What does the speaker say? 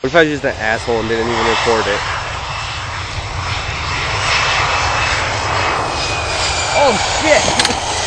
What if I was just an asshole and didn't even record it? Oh shit!